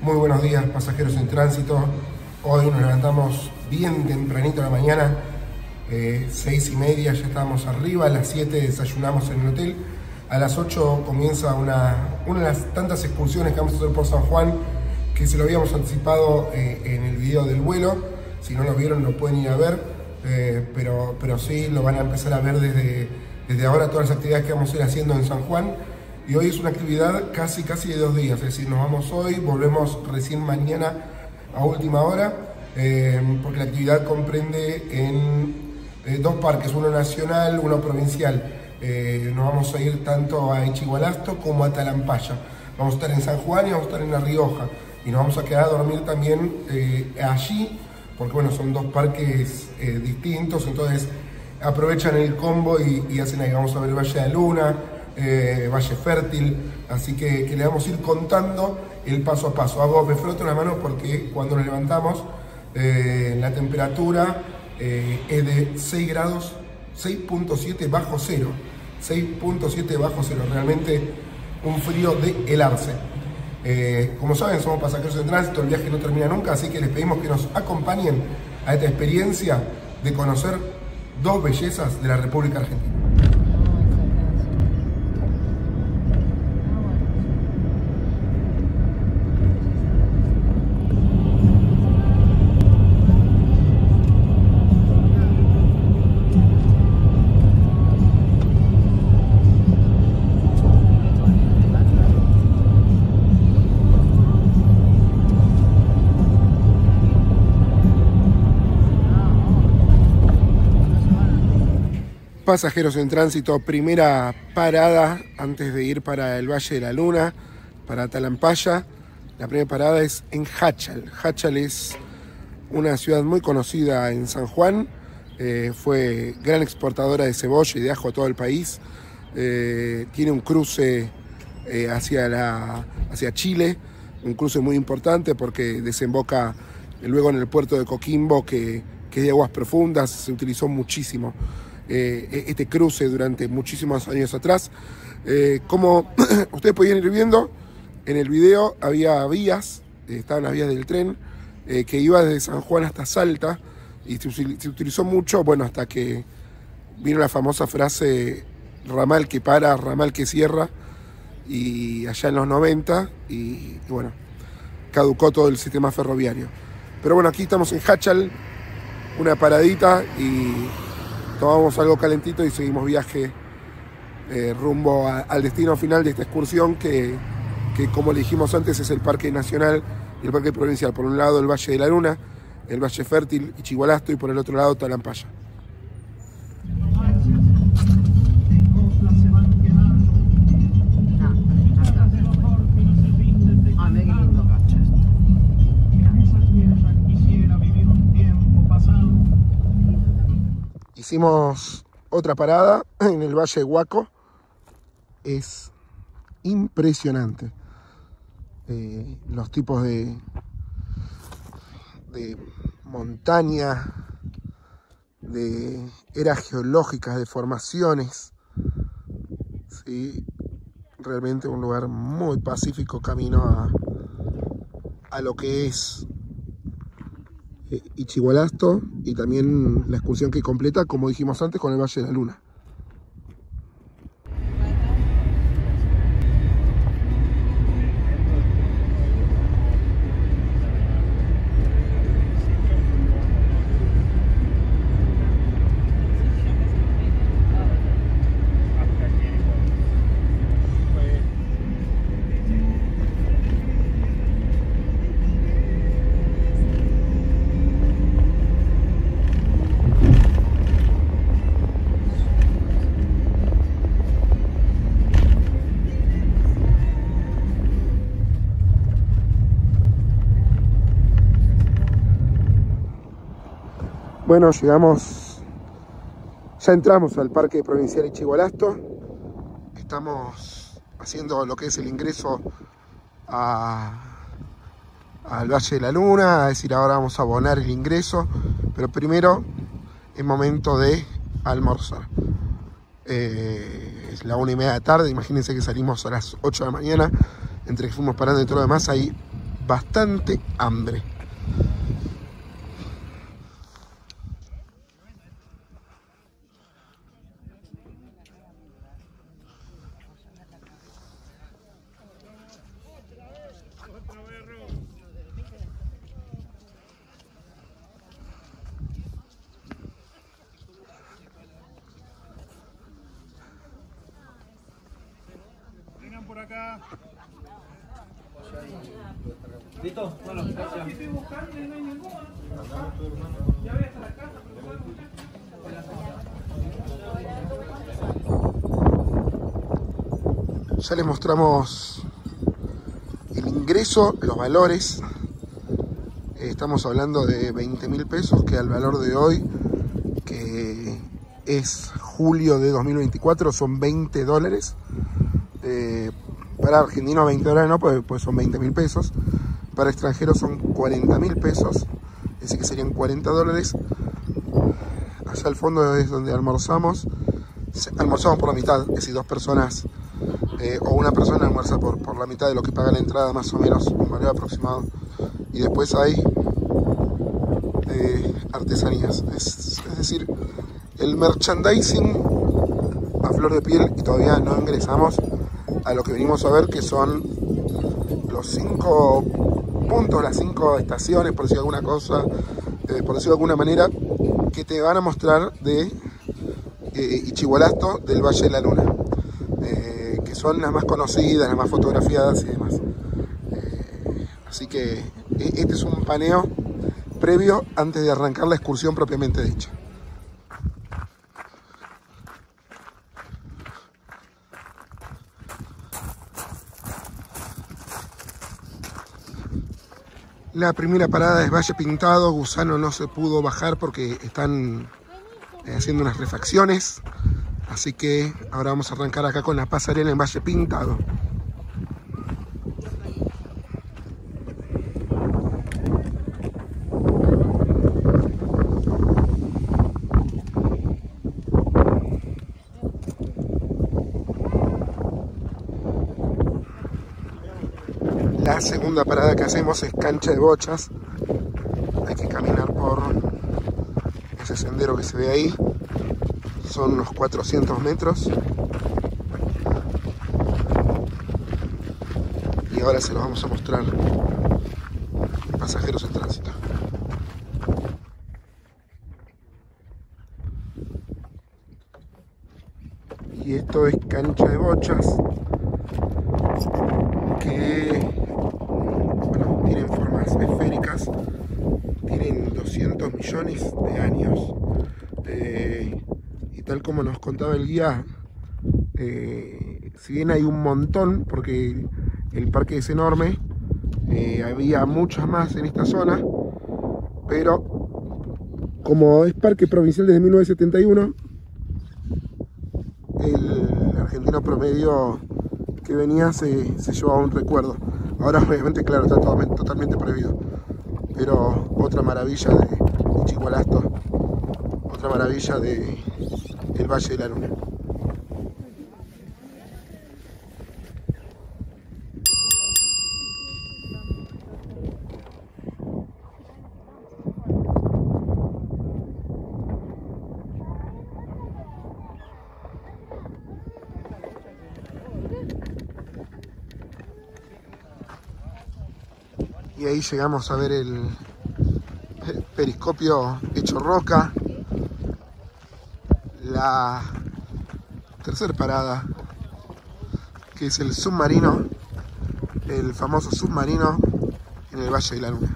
Muy buenos días, pasajeros en tránsito. Hoy nos levantamos bien tempranito en la mañana, eh, seis y media, ya estábamos arriba, a las 7 desayunamos en el hotel. A las 8 comienza una, una de las tantas excursiones que vamos a hacer por San Juan, que se lo habíamos anticipado eh, en el video del vuelo. Si no lo vieron, lo pueden ir a ver, eh, pero, pero sí lo van a empezar a ver desde, desde ahora todas las actividades que vamos a ir haciendo en San Juan. Y hoy es una actividad casi, casi de dos días, es decir, nos vamos hoy, volvemos recién mañana a última hora, eh, porque la actividad comprende en eh, dos parques, uno nacional, uno provincial. Eh, nos vamos a ir tanto a Ichigualasto como a Talampaya. Vamos a estar en San Juan y vamos a estar en La Rioja. Y nos vamos a quedar a dormir también allí, porque bueno, son dos parques distintos, entonces aprovechan el combo y, y hacen ahí, vamos a ver Valle de Luna, eh, Valle Fértil, así que, le vamos a ir contando el paso a paso. Hago, me froto la mano porque cuando nos levantamos eh, la temperatura eh, es de 6 grados, 6.7 bajo cero, 6.7 bajo cero, realmente un frío de helarse. como saben, somos pasajeros de tránsito, el viaje no termina nunca, así que les pedimos que nos acompañen a esta experiencia de conocer dos bellezas de la República Argentina. Pasajeros en tránsito, primera parada antes de ir para el Valle de la Luna, para Talampaya. La primera parada es en Hachal. Hachal es una ciudad muy conocida en San Juan. Eh, fue gran exportadora de cebolla y de ajo a todo el país. Eh, tiene un cruce eh, hacia, la, hacia Chile, un cruce muy importante porque desemboca luego en el puerto de Coquimbo, que, que es de aguas profundas, se utilizó muchísimo. Eh, este cruce durante muchísimos años atrás. Eh, como ustedes podían ir viendo, en el video había vías, eh, estaban las vías del tren, que iba desde San Juan hasta Salta, y se, utilizó mucho, bueno, hasta que vino la famosa frase ramal que para, ramal que cierra, y allá en los 90, y, bueno, caducó todo el sistema ferroviario. Pero bueno, aquí estamos en Hachal, una paradita y tomamos algo calentito y seguimos viaje eh, rumbo al destino final de esta excursión que, como le dijimos antes es el Parque Nacional y el Parque Provincial. Por un lado el Valle de la Luna, el Valle Fértil y Chigualasto y por el otro lado Talampaya. Hicimos otra parada en el Valle de Huaco. Es impresionante. Eh, los tipos de, de montaña, de eras geológicas, de formaciones. ¿sí? Realmente un lugar muy pacífico camino a, a lo que es Ichigualasto y también la excursión que completa, como dijimos antes, con el Valle de la Luna. Bueno, llegamos, ya entramos al Parque Provincial Ichigualasto. Estamos haciendo lo que es el ingreso al Valle de la Luna, es decir, ahora vamos a abonar el ingreso, pero primero es momento de almorzar. Eh, es la una y media de tarde, imagínense que salimos a las 8 de la mañana entre que fuimos parando y todo lo demás, hay bastante hambre. ¿Listo? Bueno, gracias. Ya les mostramos el ingreso, los valores. Eh, estamos hablando de 20 mil pesos, que al valor de hoy, que es julio de 2024, son 20 dólares. Eh, para argentinos 20 dólares no, pues, pues son 20 mil pesos. Para extranjeros son 40 mil pesos, es decir que serían 40 dólares. Allá al fondo es donde almorzamos. Almorzamos por la mitad, es decir, dos personas eh, o una persona almuerza por, por, la mitad de lo que paga la entrada, más o menos, un valor aproximado. Y después hay eh, artesanías, es, es decir, el merchandising a flor de piel y todavía no ingresamos a lo que venimos a ver que son los cinco puntos, las cinco estaciones, por decir alguna cosa, eh, por decirlo de alguna manera, que te van a mostrar de eh, del Valle de la Luna, eh, que son las más conocidas, las más fotografiadas y demás. Eh, así que e, este es un paneo previo antes de arrancar la excursión propiamente dicha. La primera parada es Valle Pintado, Gusano no se pudo bajar porque están eh, haciendo unas refacciones. Así que ahora vamos a arrancar acá con la pasarela en Valle Pintado. La segunda parada que hacemos es cancha de bochas. Hay que caminar por ese sendero que se ve ahí. Son unos 400 metros. Y ahora se los vamos a mostrar pasajeros en tránsito. Y esto es cancha de bochas que bueno, tienen formas esféricas, tienen 200 millones de años. Eh, y tal como nos contaba el guía, eh, si bien hay un montón, porque el parque es enorme, eh, había muchas más en esta zona, pero como es parque provincial desde 1971, el argentino promedio que venía se, se llevaba un recuerdo. Ahora obviamente, claro, está totalmente, totalmente prohibido. Pero otra maravilla de Chicualasto, otra maravilla de el Valle de la Luna. y ahí llegamos a ver el periscopio hecho roca la tercera parada que es el submarino el famoso submarino en el Valle de la Luna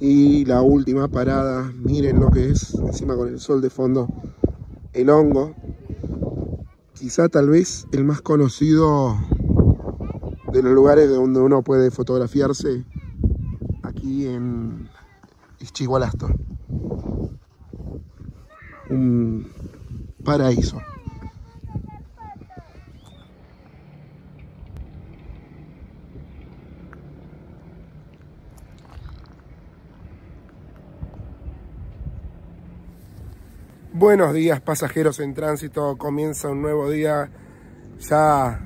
Y la última parada, miren lo que es, encima con el sol de fondo, el hongo. quizá tal vez el más conocido de los lugares donde uno puede fotografiarse aquí en Ischigualasto. Un paraíso. Buenos días pasajeros en tránsito, comienza un nuevo día, ya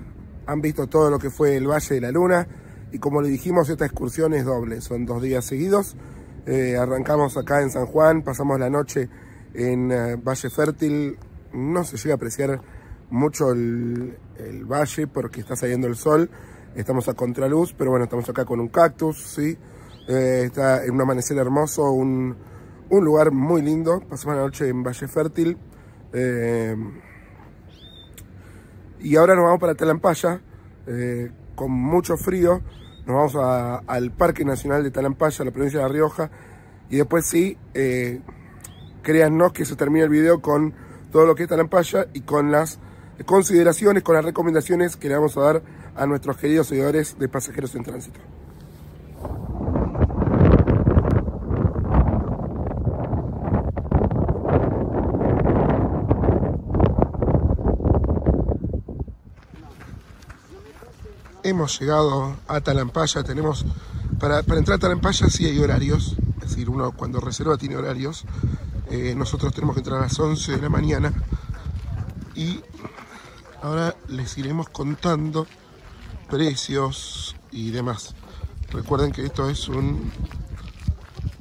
han visto todo lo que fue el Valle de la Luna. Y como le dijimos esta excursión es doble, son dos días seguidos, eh, arrancamos acá en San Juan, pasamos la noche en eh, Valle Fértil, no se llega a apreciar mucho el, valle porque está saliendo el sol, estamos a contraluz, pero bueno, estamos acá con un cactus, ¿sí? Eh, está en un amanecer hermoso, un un lugar muy lindo, pasamos la noche en Valle Fértil. Eh, y ahora nos vamos para Talampaya, eh, con mucho frío. Nos vamos al Parque Nacional de Talampaya, la provincia de La Rioja. Y después sí, eh, créannos que se termina el video con todo lo que es Talampaya y con las consideraciones, con las recomendaciones que le vamos a dar a nuestros queridos seguidores de Pasajeros en Tránsito. Hemos llegado a Talampaya, tenemos, para, entrar a Talampaya sí hay horarios, es decir, uno cuando reserva tiene horarios, eh, nosotros tenemos que entrar a las 11 de la mañana y ahora les iremos contando precios y demás. Recuerden que esto es un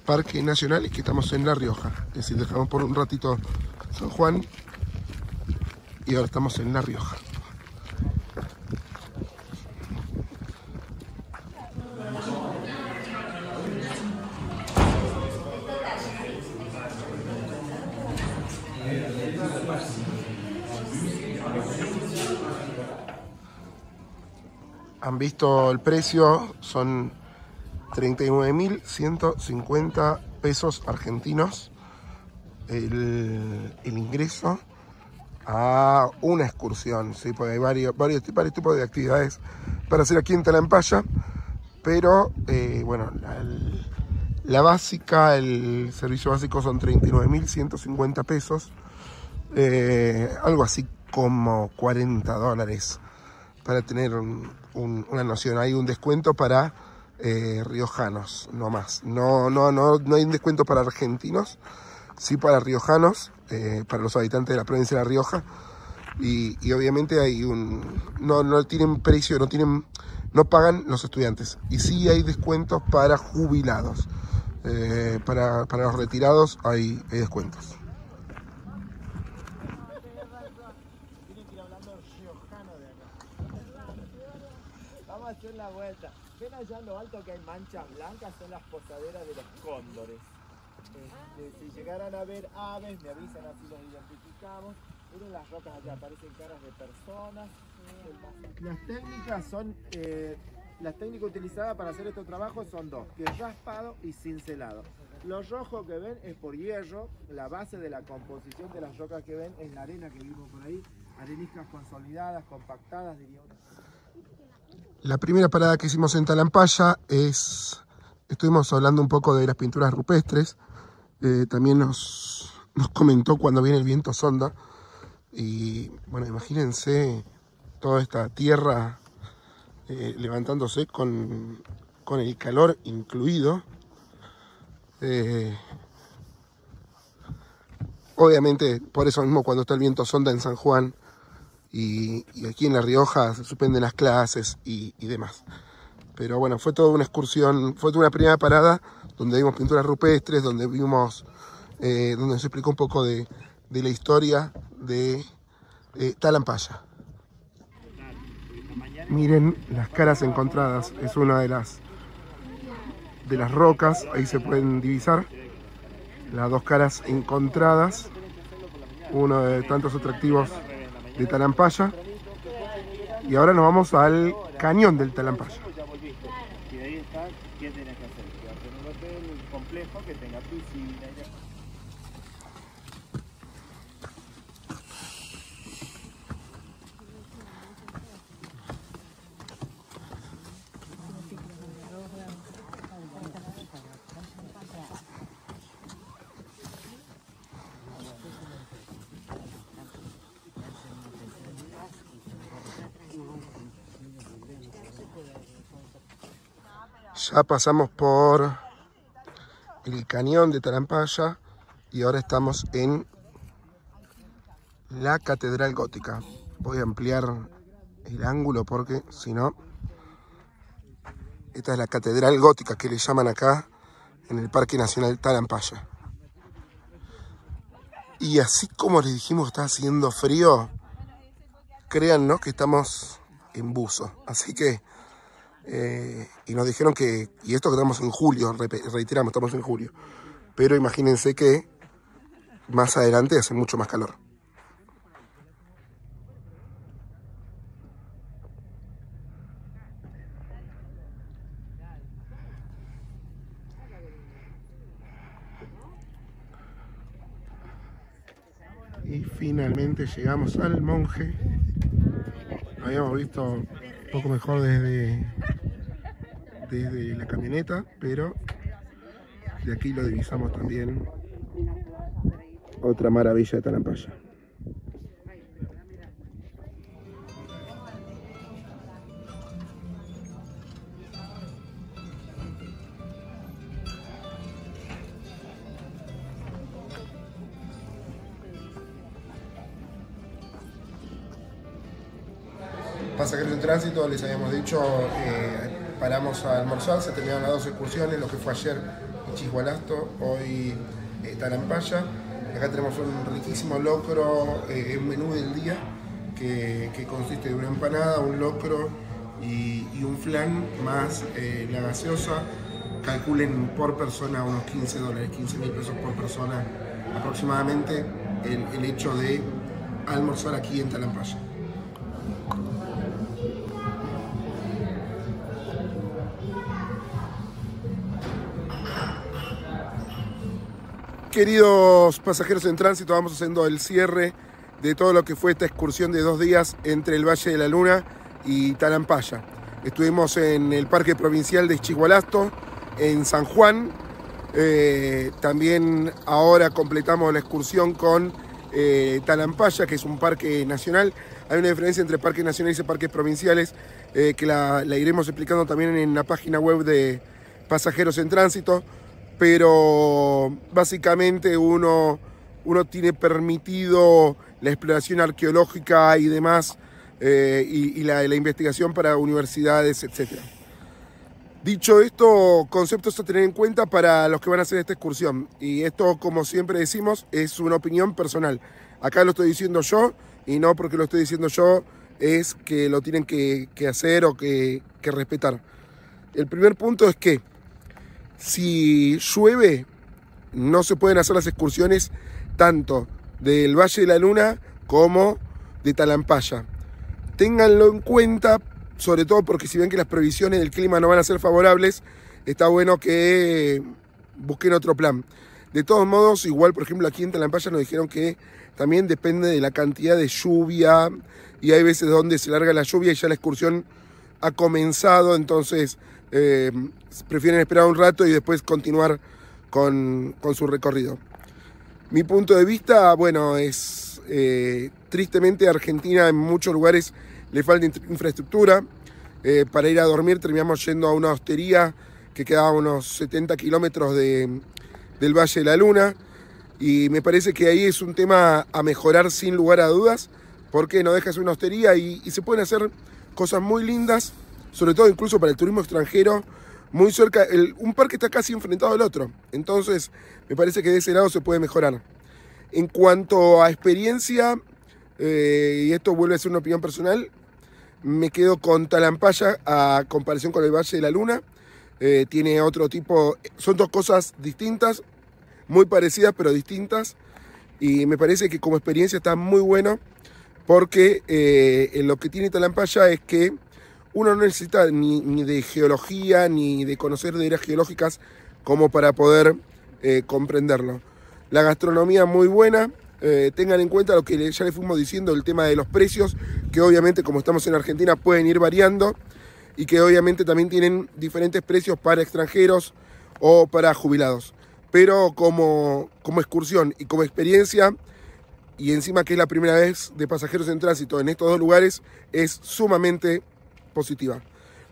parque nacional y que estamos en La Rioja, es decir, dejamos por un ratito San Juan y ahora estamos en La Rioja. Han visto el precio, son 39.150 pesos argentinos. El, ingreso a una excursión, ¿sí? porque hay varios, varios, tipos de actividades para hacer aquí en Talampaya, pero eh, bueno, la, básica, el servicio básico son 39.150 pesos, eh, algo así como 40 dólares para tener una noción. Hay un descuento para eh, riojanos, no más. No, no, no, no hay un descuento para argentinos, sí para riojanos, eh, para los habitantes de la provincia de La Rioja. Y, obviamente hay un. No, no tienen precio, no tienen. No pagan los estudiantes. Y sí hay descuentos para jubilados. Eh, para, para, los retirados hay, hay descuentos. la vuelta. Ven allá en lo alto que hay manchas blancas, son las posaderas de los cóndores. Este, si llegaran a ver aves, me avisan así los identificamos. Miren las rocas allá, aparecen caras de personas. Las técnicas son, eh, las técnicas utilizadas para hacer estos trabajos son dos, que es raspado y cincelado. Lo rojo que ven es por hierro, la base de la composición de las rocas que ven es la arena que vimos por ahí, areniscas consolidadas, compactadas, diría la primera parada que hicimos en Talampaya es, estuvimos hablando un poco de las pinturas rupestres, eh, también nos, comentó cuando viene el viento sonda, y bueno, imagínense toda esta tierra eh, levantándose con, el calor incluido. Eh, obviamente, por eso mismo cuando está el viento sonda en San Juan, y, aquí en La Rioja se suspenden las clases y, demás. Pero bueno, fue toda una excursión, fue toda una primera parada donde vimos pinturas rupestres, donde vimos, eh, donde se explicó un poco de, la historia de Talampaya. Miren las caras encontradas, es una de las, de las rocas, ahí se pueden divisar las dos caras encontradas, uno de tantos atractivos de Talampaya. Y ahora nos vamos al cañón del Talampaya y Ya pasamos por el cañón de Tarampaya y ahora estamos en la Catedral Gótica. Voy a ampliar el ángulo porque si no... Esta es la Catedral Gótica que le llaman acá en el Parque Nacional Tarampaya. Y así como les dijimos que está haciendo frío, créannos que estamos en buzo. Así que, eh, y nos dijeron que, y esto que estamos en julio, reiteramos, estamos en julio. Pero imagínense que más adelante hace mucho más calor. Y finalmente llegamos al monje. habíamos visto un poco mejor desde, desde la camioneta, pero de aquí lo divisamos también. Otra maravilla de Talampaya. pasajeros en tránsito, les habíamos dicho, eh, paramos a almorzar, se terminaron las dos excursiones, lo que fue ayer Chisgualasto, hoy eh. Acá tenemos un riquísimo locro, eh, menú del día, que, consiste de una empanada, un locro y, un flan, más la gaseosa. Calculen por persona unos 15 dólares, 15 mil pesos por persona aproximadamente el, el hecho de almorzar aquí en Talampaya. Queridos pasajeros en tránsito, vamos haciendo el cierre de todo lo que fue esta excursión de dos días entre el Valle de la Luna y Talampaya. Estuvimos en el Parque Provincial de Chigualasto, en San Juan. Eh, también ahora completamos la excursión con eh, Talampaya, que es un parque nacional. Hay una diferencia entre parques nacionales y parques provinciales eh, que la iremos explicando también en la página web de Pasajeros en Tránsito pero básicamente uno, uno tiene permitido la exploración arqueológica y demás, eh, y, la, investigación para universidades, etc. Dicho esto, conceptos a tener en cuenta para los que van a hacer esta excursión. Y esto, como siempre decimos, es una opinión personal. Acá lo estoy diciendo yo, y no porque lo estoy diciendo yo, es que lo tienen que, hacer o que respetar. El primer punto es que si llueve, no se pueden hacer las excursiones tanto del Valle de la Luna como de Talampaya. Ténganlo en cuenta, sobre todo porque si ven que las previsiones del clima no van a ser favorables, está bueno que busquen otro plan. De todos modos, igual, por ejemplo, aquí en Talampaya nos dijeron que también depende de la cantidad de lluvia y hay veces donde se larga la lluvia y ya la excursión ha comenzado, entonces eh, prefieren esperar un rato y después continuar con, su recorrido. Mi punto de vista, bueno, es eh, tristemente Argentina en muchos lugares le falta infraestructura. Eh, para ir a dormir terminamos yendo a una hostería que quedaba a unos 70 kilómetros del Valle de la Luna. Y me parece que ahí es un tema a mejorar sin lugar a dudas, porque no dejas una hostería y se pueden hacer cosas muy lindas sobre todo incluso para el turismo extranjero, muy cerca, un parque está casi enfrentado al otro. Entonces, me parece que de ese lado se puede mejorar. En cuanto a experiencia, eh, y esto vuelve a ser una opinión personal, me quedo con Talampaya a comparación con el Valle de la Luna. Eh, tiene otro tipo, son dos cosas distintas, muy parecidas pero distintas. Y me parece que como experiencia está muy bueno porque eh, lo que tiene Talampaya es que uno no necesita ni, de geología ni de conocer de áreas geológicas como para poder eh, comprenderlo. La gastronomía muy buena, eh, tengan en cuenta lo que ya les fuimos diciendo, el tema de los precios, que obviamente como estamos en Argentina pueden ir variando y que obviamente también tienen diferentes precios para extranjeros o para jubilados. Pero como, como excursión y como experiencia, y encima que es la primera vez de pasajeros en tránsito en estos dos lugares, es sumamente positiva.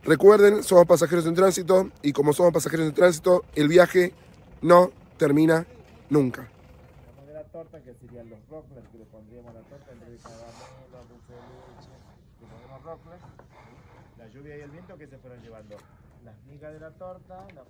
Recuerden, somos pasajeros en tránsito y como somos pasajeros en tránsito, el viaje no termina nunca. La lluvia y el viento que se fueron llevando las migas de la torta, la